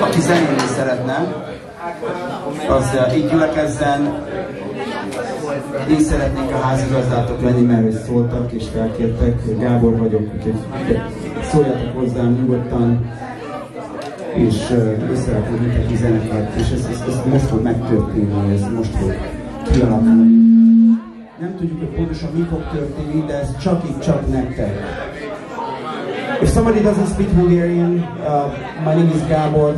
Aki zenélni szeretne, az uh, így gyülekezzen. Én szeretnék a házigazdátok lenni, mert hogy szóltak és felkértek. Gábor vagyok, úgyhogy szóljatok hozzám nyugodtan és uh, összerakunk nektek zenekart, és ez, ez, ez most fog megtörténni, ez most fog kialakulni. Nem tudjuk, hogy pontosan mi fog történni, de ez csak itt, csak nektek. If somebody doesn't speak Hungarian, uh, my name is Gabor.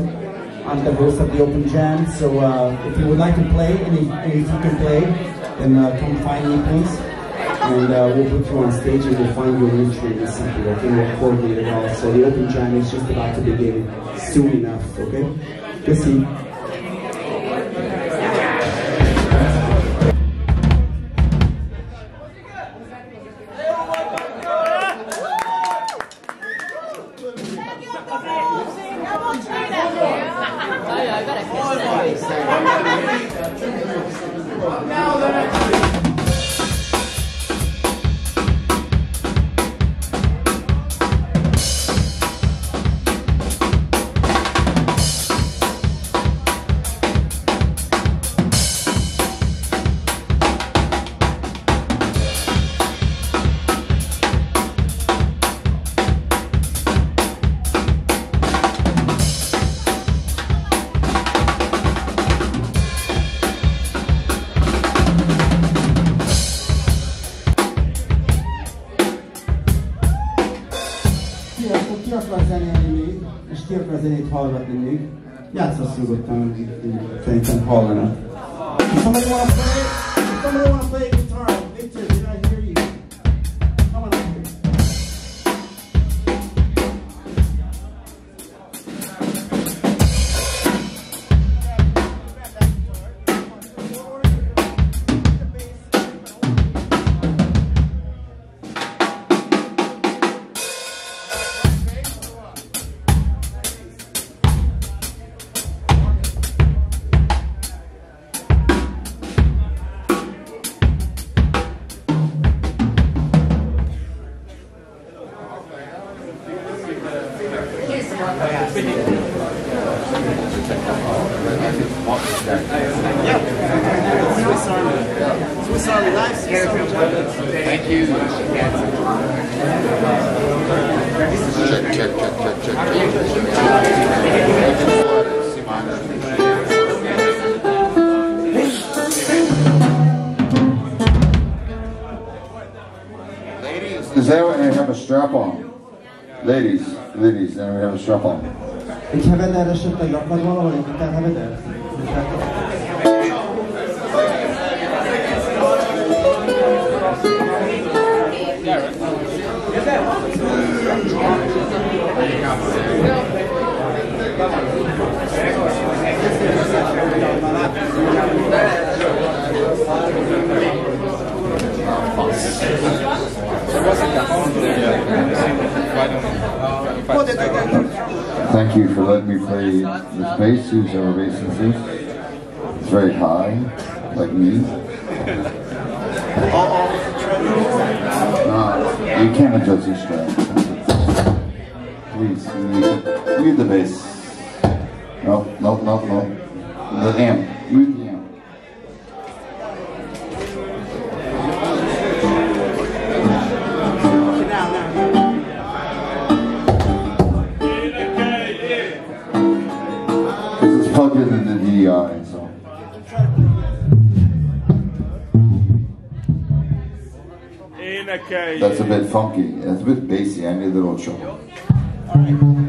I'm the host of the Open Jam. So uh, if you would like to play, and if, and if you can play, then uh, come find me, please. And uh, we'll put you on stage and we'll find you an instrument or something, okay? We'll coordinate it all. So the Open Jam is just about to begin soon enough, okay? Köszi. Sziasztok, hallgatni még? Játszasz nyugodtan, szerintem hallanak. Please, mute, the bass. No, no, no, no. The amp. Mute the amp. This is plugged into the DI, so. That's a bit funky. That's a bit bassy. I need a little trouble. Thank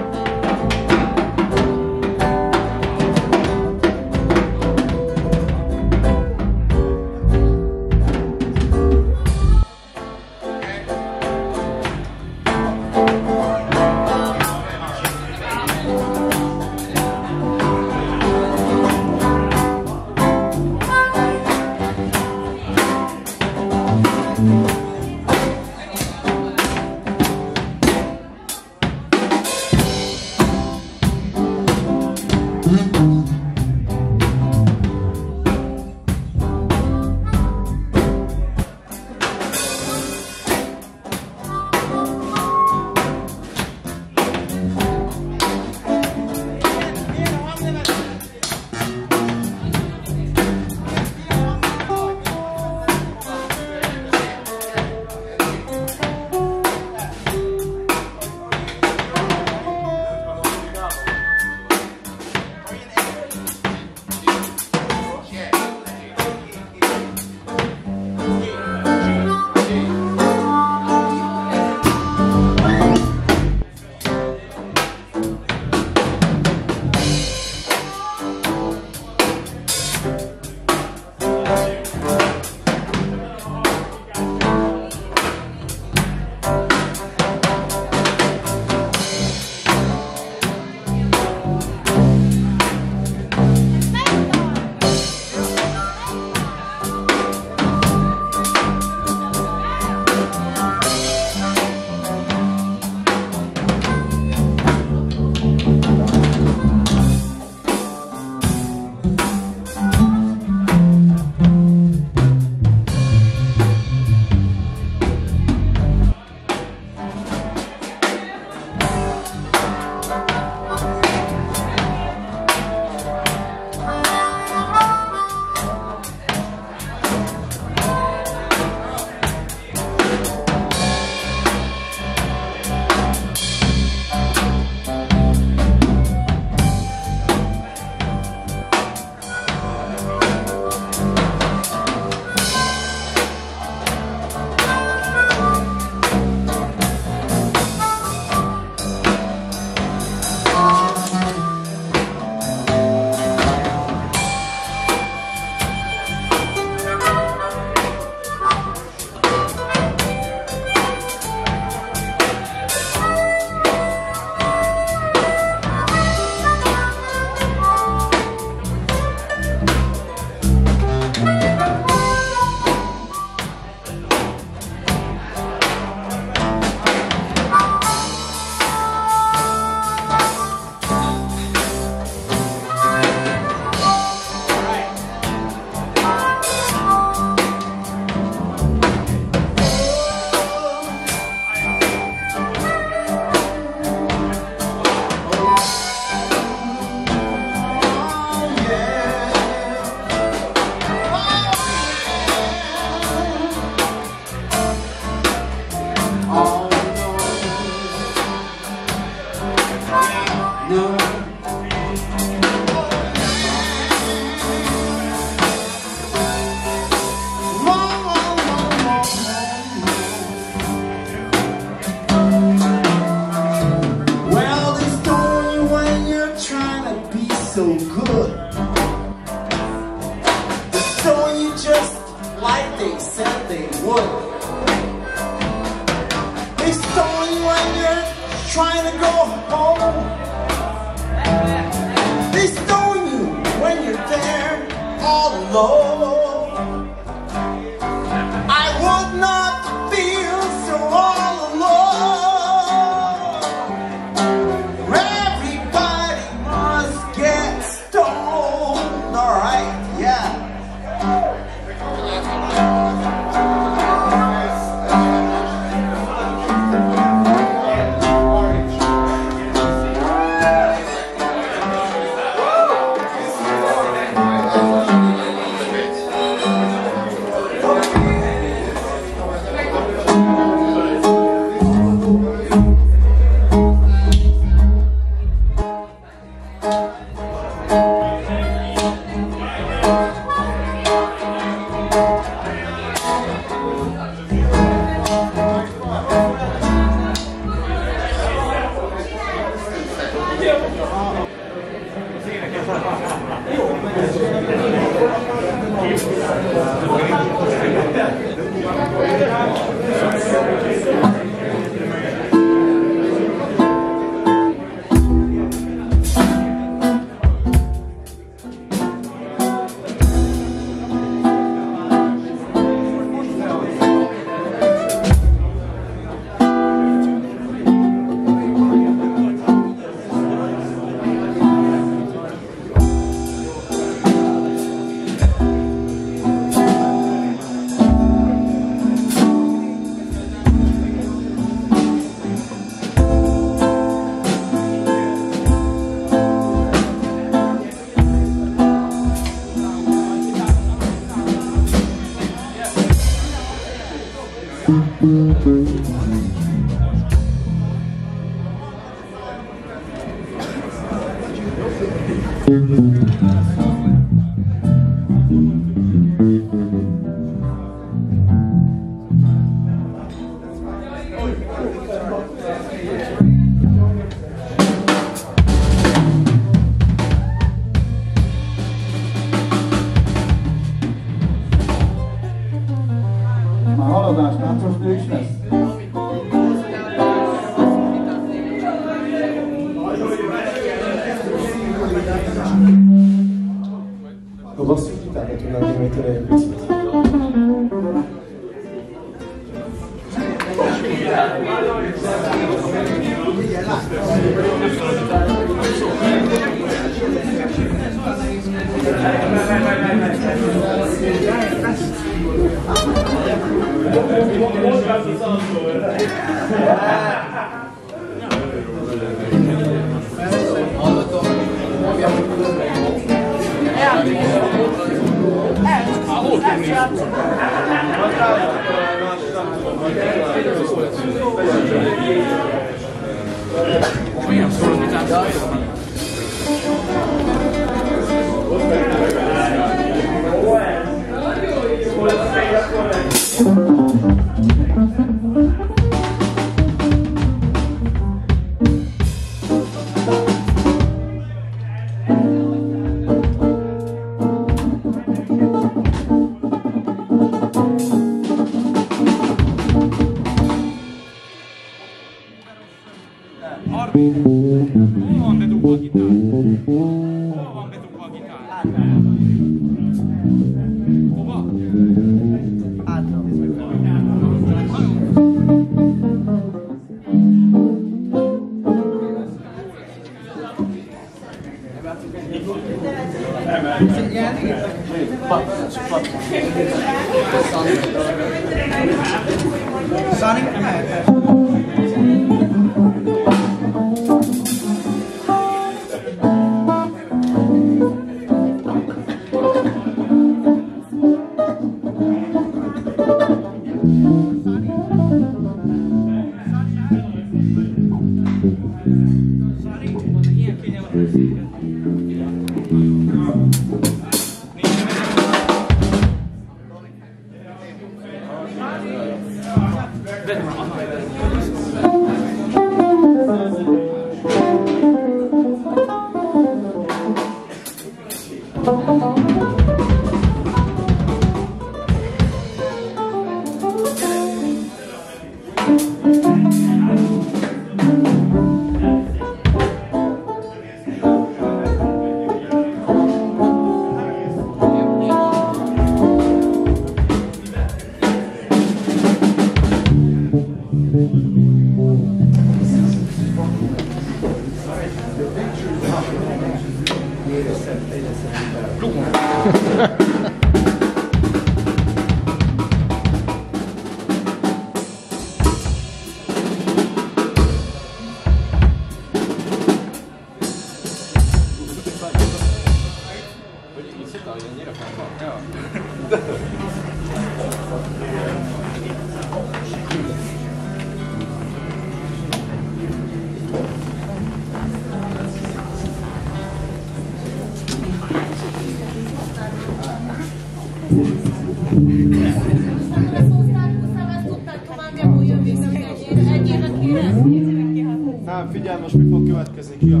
Most mi fog következni, ki a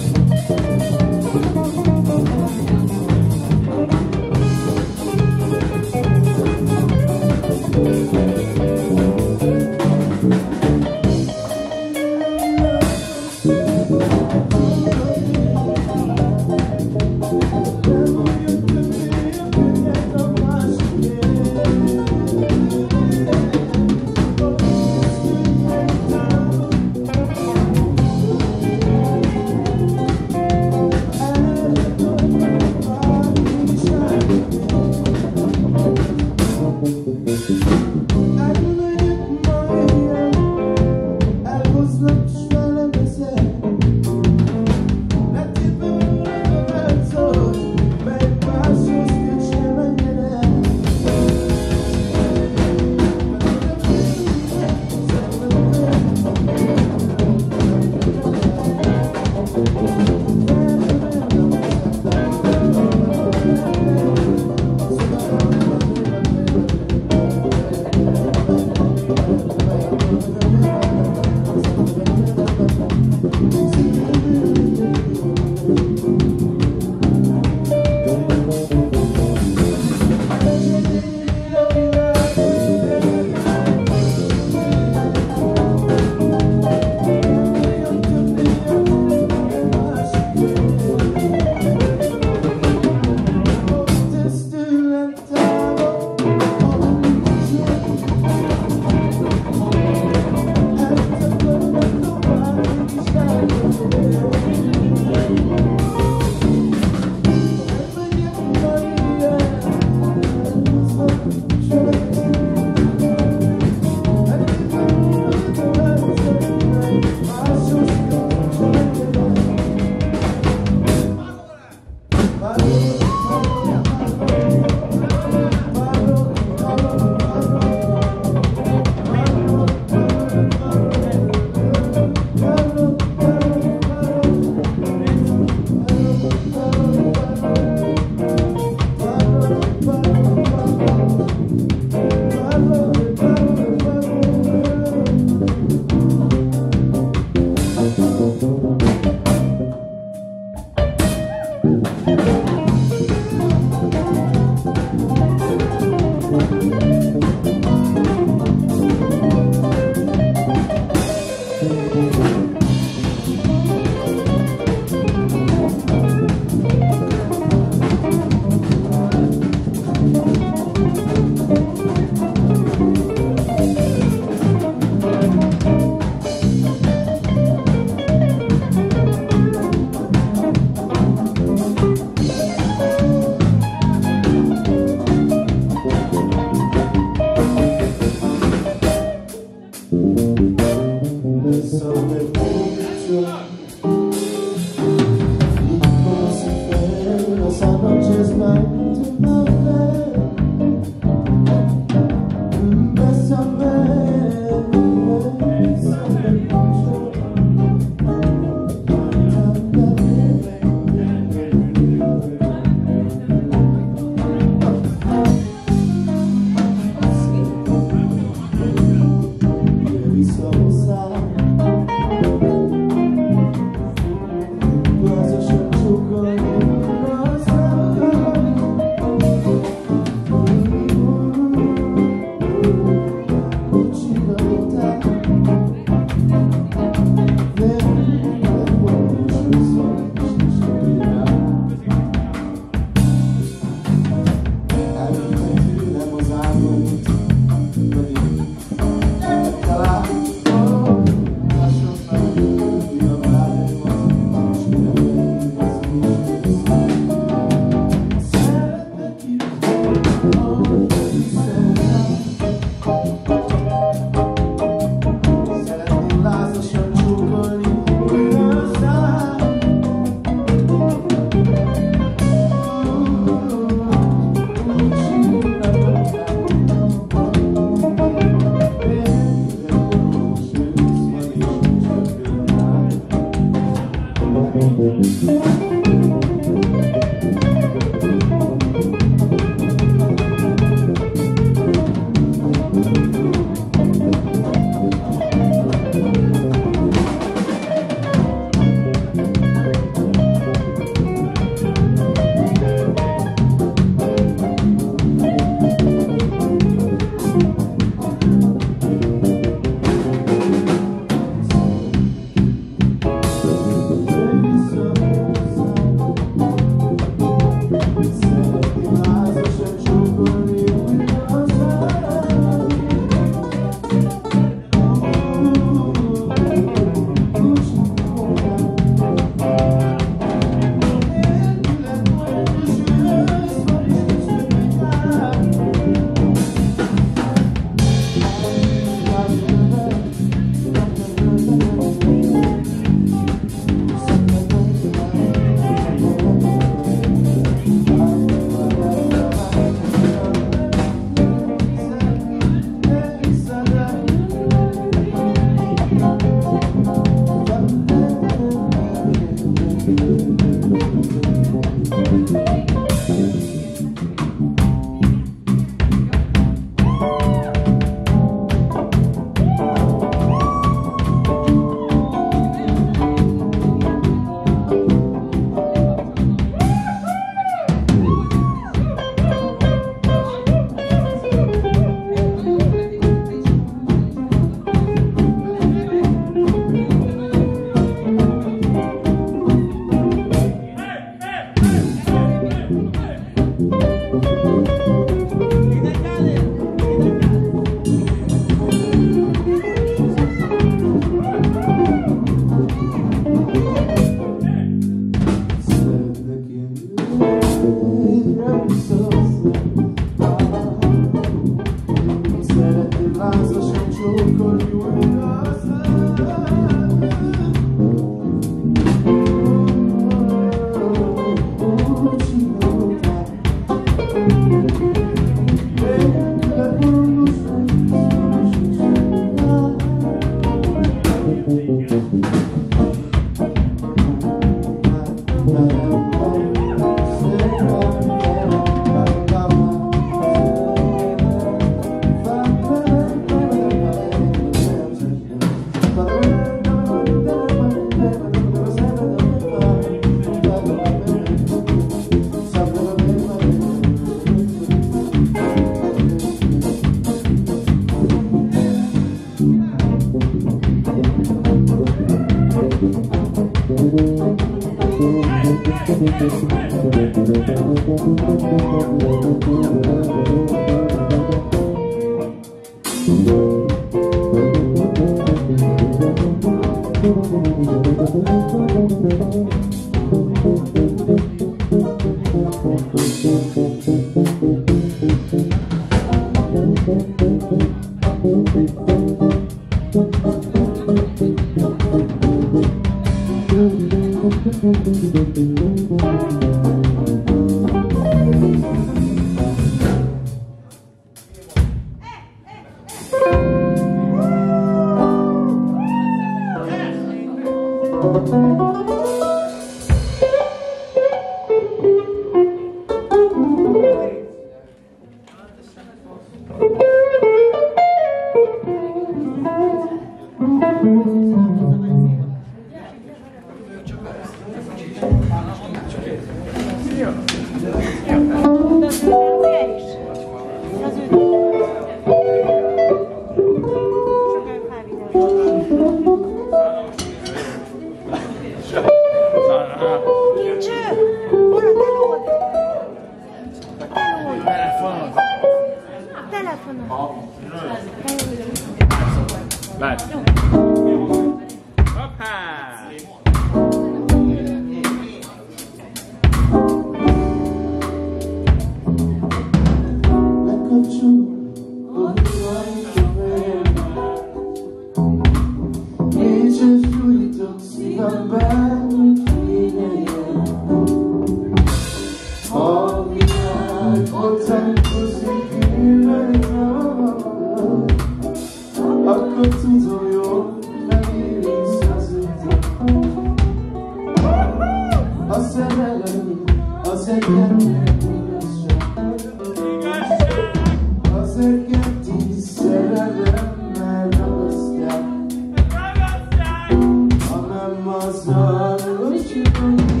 Hanem azzal, hogy csak